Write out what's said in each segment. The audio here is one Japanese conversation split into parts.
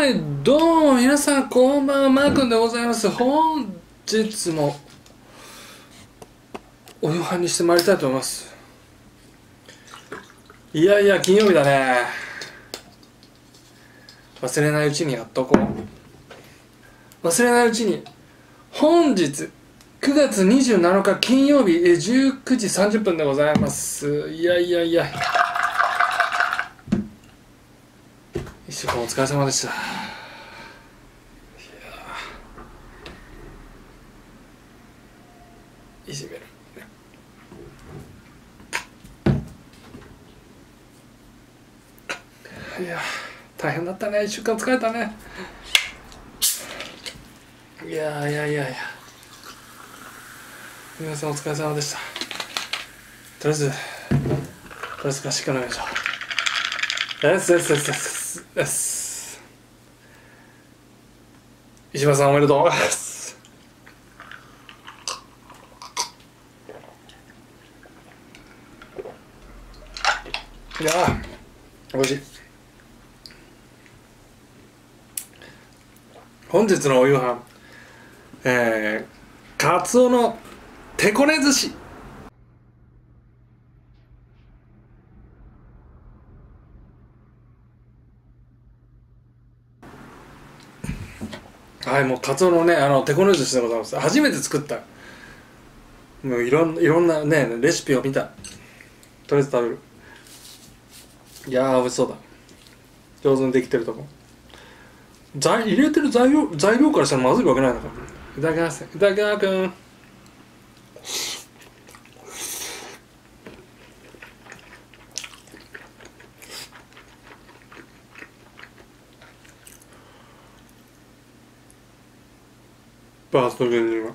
はいどうも皆さんこんばんはマー君でございます。本日もお夕飯にしてまいりたいと思います。いやいや金曜日だね。忘れないうちにやっとこう。忘れないうちに本日9月27日金曜日19時30分でございます。いやいやいや一週間お疲れ様でした。いやいじめる。いや大変だったね。一週間疲れたね。いやいやいやいや皆さんお疲れ様でした。とりあえずとりあえず合宿飲みましょうよしよしよしよしよし。石破さんおめでとうございます。いやおいしい。本日のお夕飯えー、カツオの手こね寿司。はいもうカツオのねあの手こね寿司でございます。初めて作った。もういろんいろんなねレシピを見た。とりあえず食べる。いやー美味しそうだ。上手にできてるとこ。材入れてる材料材料からしたらまずいわけないのか。いただきます。いただきますバースト芸人は。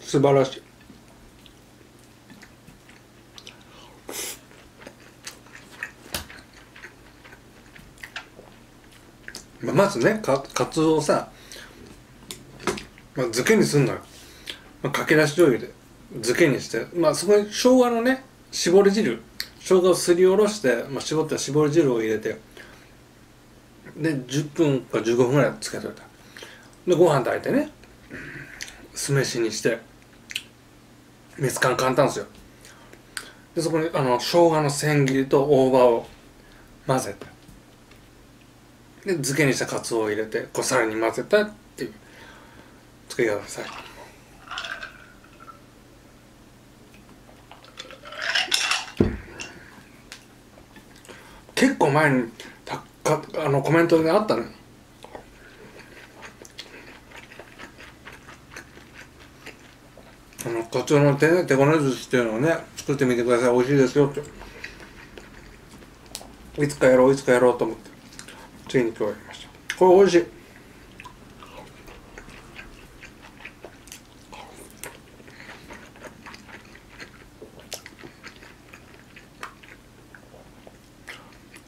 素晴らしい。まあまずねかかつおをさ、まあ、漬けにすんのよ、まあ、かけだし醤油で漬けにして。まあそこに生姜のね絞り汁。生姜をすりおろして、まあ、絞った絞り汁を入れて。で10分か15分ぐらいつけといた。でご飯炊いてね酢飯にして水缶簡単ですよ。でそこにあの生姜の千切りと大葉を混ぜて。で漬けにしたカツオを入れてこうさらに混ぜたっていう。作り方ですね結構前にかあのコメントであったのよあのカツオの手手こね寿司っていうのをね作ってみてください。美味しいですよって。いつかやろういつかやろうと思って。ついに今日やりました。これ美味しい。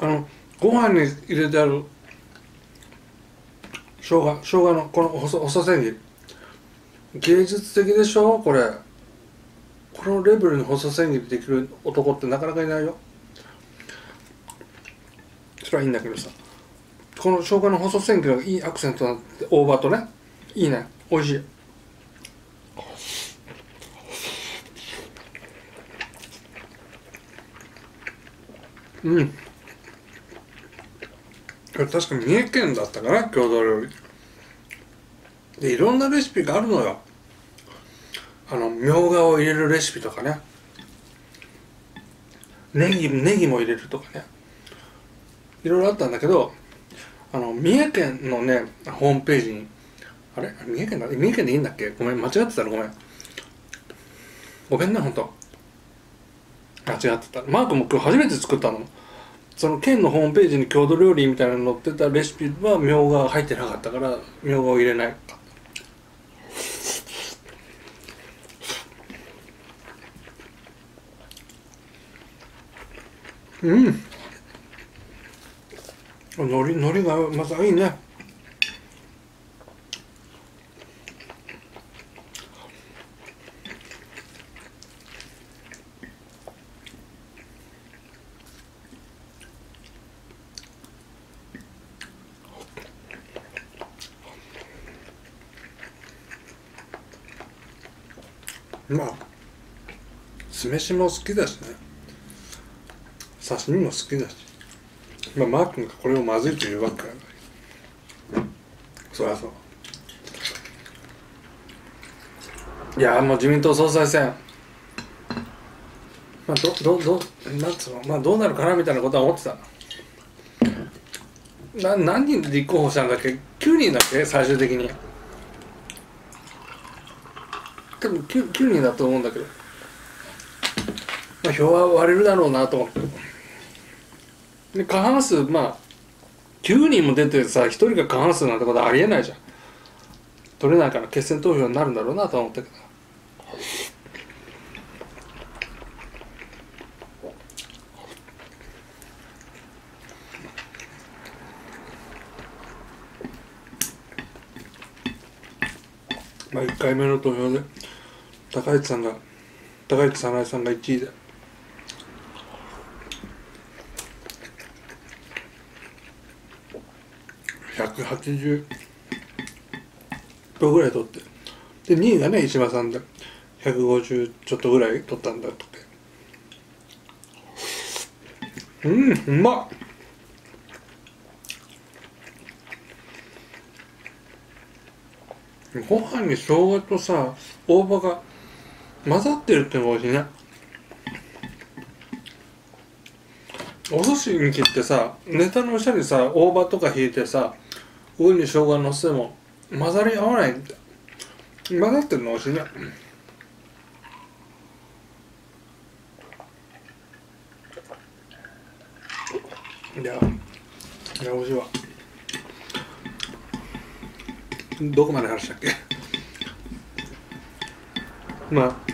あのご飯に入れてある生姜生姜のこの細細千切り。芸術的でしょ？これ。このレベルに細千切りできる男ってなかなかいないよ。それはいいんだけどさ。この生姜の細千切りがいいアクセントになって大葉とね。いいね。美味しい。うん。確か三重県だったかな郷土料理。でいろんなレシピがあるのよ。あのみょうがを入れるレシピとかね。ネギネギも入れるとかね。いろいろあったんだけどあの三重県のねホームページにあれ？三重県だ三重県でいいんだっけ？ごめん間違ってたらごめん。ごめんねほんと。間違ってたマークも今日初めて作ったの。その県のホームページに郷土料理みたいなの載ってたレシピはみょうが入ってなかったからみょうがを入れないか。うん。海苔海苔がまたいいね。まあ酢飯も好きだしね。刺身も好きだし。まあマー君がこれをまずいというわけない。そりゃそう。いやもう自民党総裁選。まあどどどなんつうの？まあどうなるかなみたいなことは思ってたな何人立候補したんだっけ？9人だっけ？最終的に。多分 9, 9人だと思うんだけど、まあ、票は割れるだろうなと思って。で過半数まあ9人も出てさ1人が過半数なんてことありえないじゃん。取れないから決選投票になるんだろうなと思ったけど。まあ1回目の投票で。高市さんが高市早苗さんが1位で180票ぐらい取って。で2位がね石破さんで150ちょっとぐらい取ったんだって。うんうまっ。ご飯に生姜とさ大葉が混ざってるってのが美味しいね。お寿司に切ってさネタの下にさ大葉とか引いてさ上に生姜のせても混ざり合わない。んだ混ざってるの美味しいね。いやいや美味しいわ。どこまで話したっけ？まあ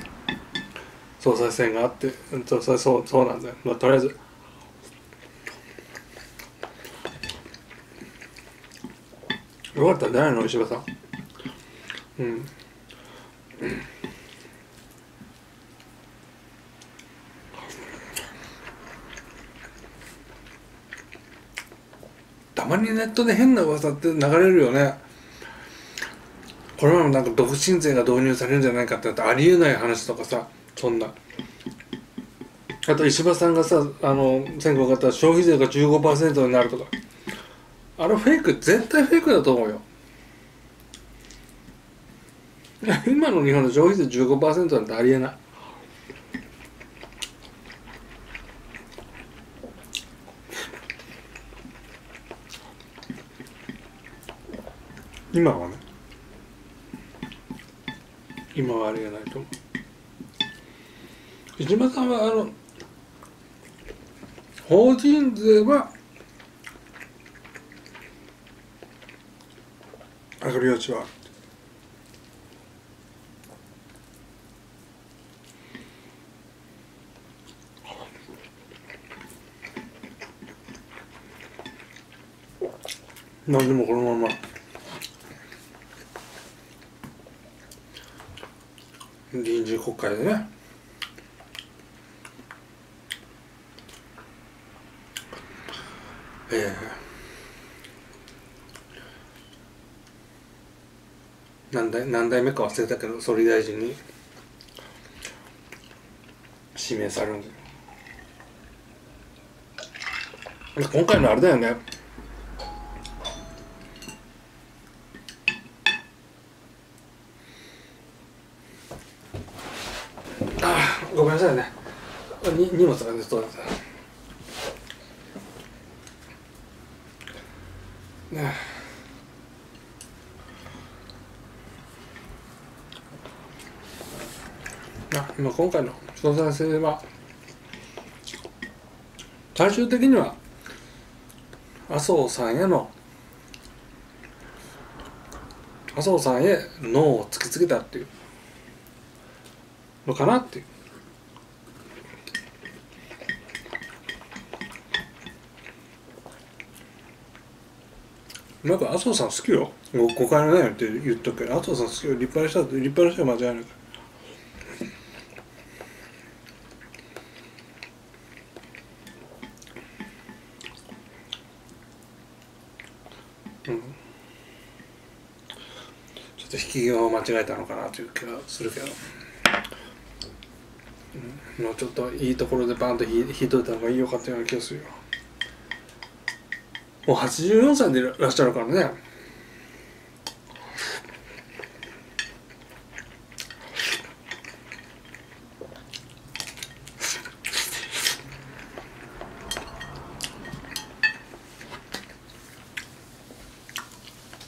総裁選があって総裁そうそうなんだよ、まあ、とりあえず。よかったんじゃないの石破さん。うん。たまにネットで変な噂って流れるよね。これはなんか独身税が導入されるんじゃないかってありえない話とかさ。そんな。あと石破さんがさあの選挙方消費税が15%になるとか。あれフェイク絶対フェイクだと思うよ。今の日本の消費税15%なんてありえない。今はね。今はありえないと思う。石破さんはあの法人税は上がる余地はあるなんでもこのまま。臨時国会でね。えー、何代何代目か忘れたけど総理大臣に指名されるんだよ今回のあれだよね。あごめんなさいね。荷物がねそうだったねあ今今回の総裁選は最終的には麻生さんへの麻生さんへノーを突きつけたっていうのかなっていう。なんか麻生さん好きよ。誤解のないよって言っとくけど麻生さん好きよ。立派な人だって立派な人は間違いないからうんちょっと引き際を間違えたのかなという気がするけど。うん。もうちょっといいところでバンと引いといた方がいいよかったような気がするよ。もう84歳でいらっしゃるからね。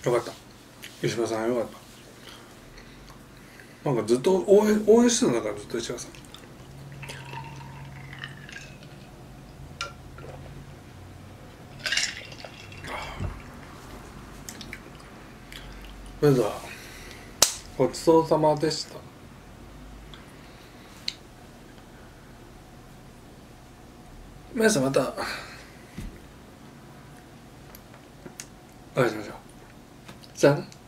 よかった。石破さんよかった。なんかずっと応援応援してたんだからずっと石破さん。それではごちそうさまでした。皆さんまたお会いしましょう。じゃあね